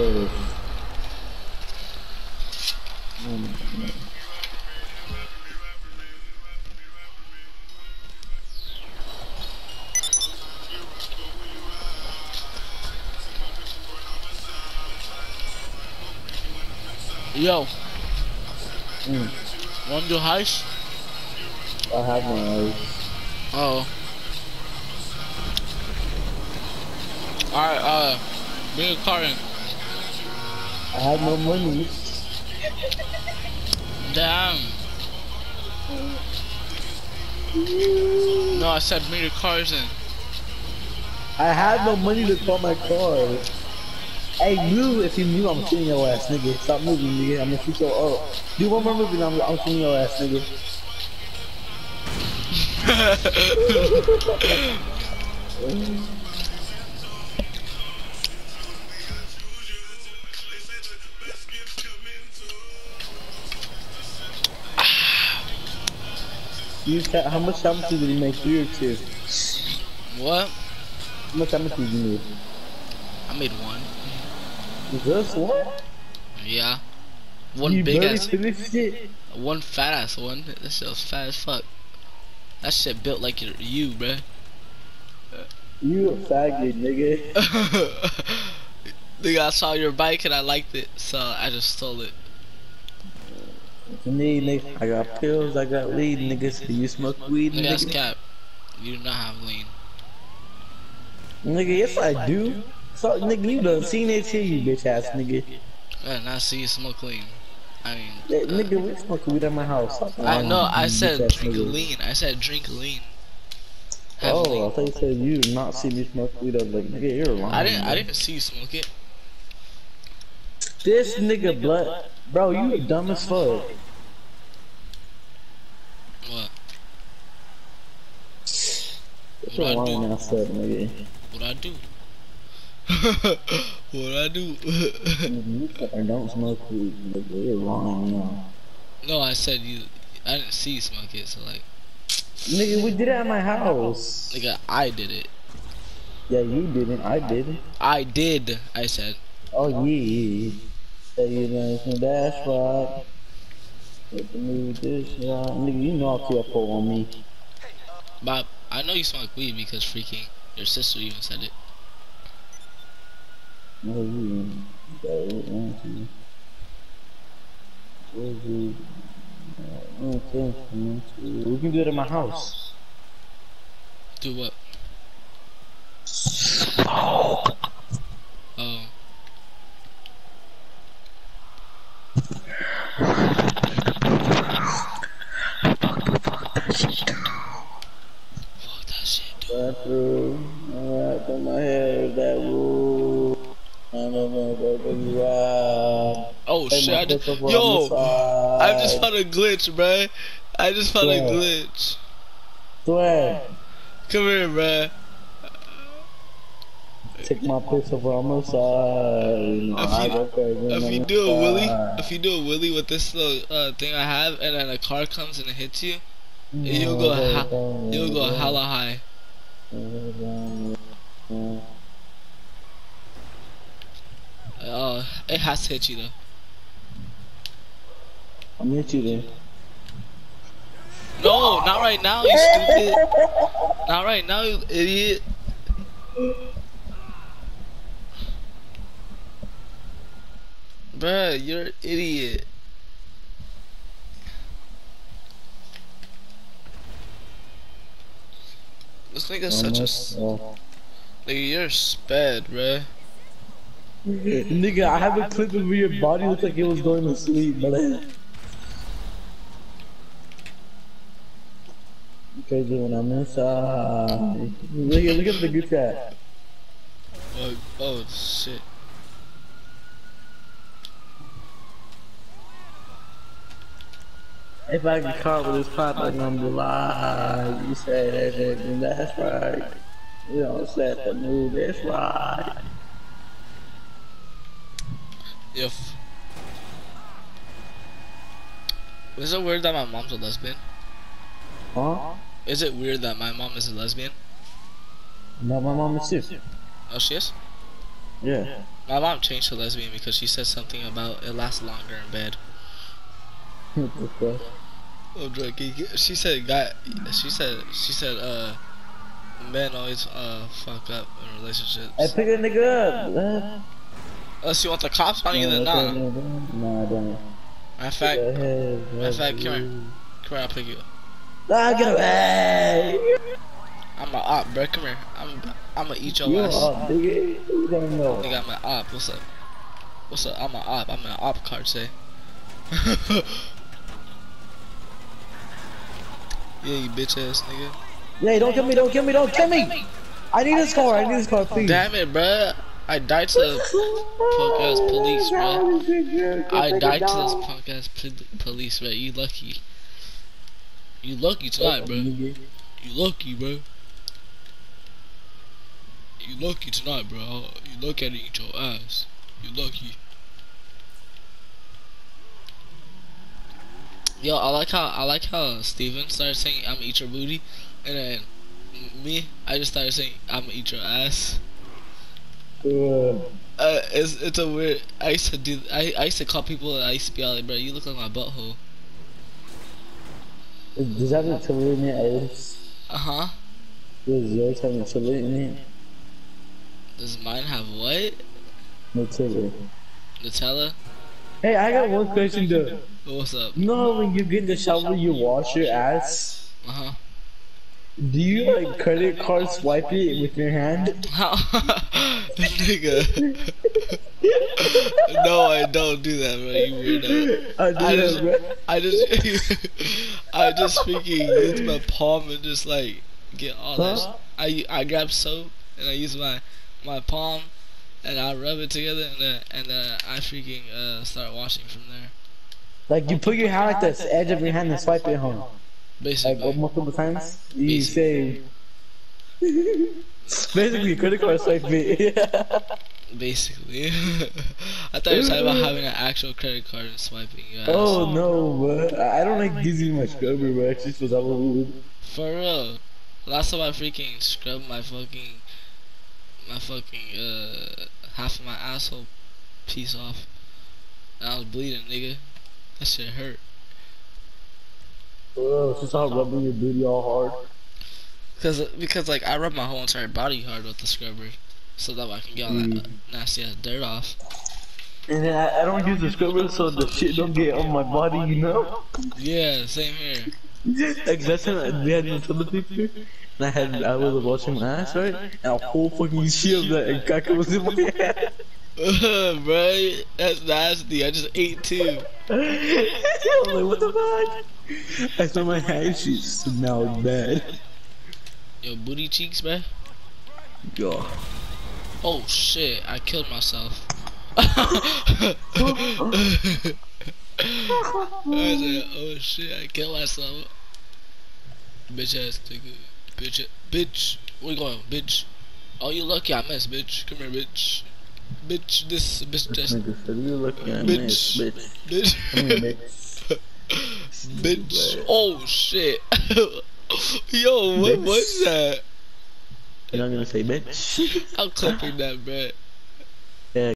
Yo, Mm. wanna do heist? I have one already. Oh. Alright, uh, bring a car in. I have no money. Damn. No, I said bring your cars in. I have no money to call my car. Hey, move if you move, I'm shooting your ass, nigga. Stop moving, nigga. I'm gonna shoot your up. Do one more move and I'm, I'm shooting your ass, nigga. You how much much did you make? Or two? what? How much much did you make? I made one. Just one? Yeah. One you big ass, one fat ass one. That shit was fat as fuck. That shit built like your, you, bruh. You a faggot, nigga. Nigga, I saw your bike and I liked it, so I just stole it. Me, nigga, I got pills, I got weed, niggas. Do you smoke weed, Nigga, that's cap. You do not have lean. Nigga, yes I do. So, nigga, you done seen it too, you bitch ass nigga. I did not see you smoke lean. I mean, Yeah, uh, nigga, we smoking weed at my house. I know. I said drink nigga. lean. I said drink lean. Have Oh, lean. I thought you said you did not see me smoke weed. I was like, nigga, you're lying. I didn't. I didn't see you smoke it. This nigga, blood. Bro, you dumb as fuck. What? That's What I a do? lying ass up. What I do? what I do? Nigga, you fucking don't smoke weed, nigga. You're lying now. no, I said you. I didn't see you smoke it. So like, Nigga, we did it at my house. nigga, I did it. Yeah, you didn't. I didn't. I did. I said. Oh yeah. Say you know that's right. Let me move this right. Nigga, you know I'll kill a on me. But I know you smoke weed because freaking your sister even said it. No, you ain't. You Where's you? Okay, We can do it at my house. Do what? Oh. Fuck that shit, dude. Bathroom. Alright, put my head that rule. I don't know, go boogie ride. Oh Hey, shit! I just, yo. I just found a glitch, bruh. I just found a glitch. Swear. Come here, bruh. Take my pistol from the side. If you- If you do a willy, if you do a willy with this little uh, thing I have, and then a car comes and it hits you, No, you'll go ha- you'll go hella high. Uh, it has to hit you though. I'm hit you then. No, not right now, you stupid. Not right now, you idiot. Bruh, you're an idiot. This nigga's such a s- nigga. You're sped, bruh. Nigga, I have a clip of your body looked like it was going to sleep, man. Crazy when I'm inside. Look at, look at the good chat. Oh, oh shit. If I get caught with this pop, I'm gonna be live. You say that shit, and that's right. You don't set the mood, that's right. If is it weird that my mom's a lesbian? Huh? Is it weird that my mom is a lesbian? No, my mom is too. Oh, she is. Yeah. My mom changed to lesbian because she said something about it lasts longer in bed. What the fuck? Oh, drinking. She said, "Guy." She said, she said, uh, men always uh fuck up in relationships. I pick a nigga up. Unless you want the cops on you, then nah. no, I don't. Matter of fact, matter of fact, come here. come here, I'll pick you. up. Nah, get away. I'm a op, bro. Come here. I'm, I'm gonna eat your You ass. up, nigga? You don't know. Nigga, I'm an op. What's up? What's up? I'm an op. I'm an op card, say. yeah, you bitch ass nigga. Yeah, don't kill me, don't kill me, don't kill me. I need this car, I need this car, please. Damn it, bruh. I died to the punk ass police, bruh. I died to this punk ass police, bruh. You lucky. You lucky tonight, bro. You lucky, bro. You lucky tonight, bro. You look at didn't eat your ass. You lucky. Yo, I like how I like how Steven started saying I'm eat your booty, and then me, I just started saying I'm gonna eat your ass. Uh, Uh, it's it's a weird. I used to do. I I used to call people. I used to be like, bro, you look like my butthole. Does that have a toilet in it? Iris? Uh huh. Does yours have a toilet in it? Does mine have what? No toilet. Nutella? Hey, I got one question though. What's up? No, when you get in the shower, you wash your ass? Uh huh. Do you like credit card swipe it with your hand? How? Nigga. no, I don't do that, bro. You weirdo. I do I that, just, bro. I just, I just freaking use my palm and just like get all that. Huh? sh- I I grab soap and I use my my palm and I rub it together and then and then I freaking uh start washing from there. Like you put your hand at the edge of your hand and swipe it home. Basically, Like multiple times. You Basically. say. Basically, credit card swipe it. basically. I thought you were talking about having an actual credit card and swiping. Your ass. oh no, bro. I I don't like using my scrubber, bro. Actually, so that was For real. Last time I freaking scrubbed my fucking my fucking uh half of my asshole piece off. And I was bleeding, nigga. That shit hurt. Oh, she's all rubbing your booty all hard. Cause because like I rub my whole entire body hard with the scrubber. So that way I can get all that uh, nasty ass dirt off. And then I, I don't use the scrubber so the shit don't get on my body, you know? Yeah, same here. Like that's when we had no toilet paper. And I had I was washing my ass, right? And a whole fucking sheet of that caca was in my hand. Bro, that's nasty. I just ate too. I was like, what the fuck? I saw my hand, she smelled bad. Yo, booty cheeks, bro. Yo. Oh shit, I killed myself. I said, oh shit, I killed myself. Bitch ass nigga. Bitch, bitch. Where you going, bitch? Oh, you lucky I missed, bitch. Come here, bitch. Bitch, this, bitch, this, Nigga said you looking at Bitch. me, bitch. Come here, bitch. bitch. bitch. Oh shit. Yo, what Bitch. was that? You're not gonna say bitch? I'm clipping that, bruh.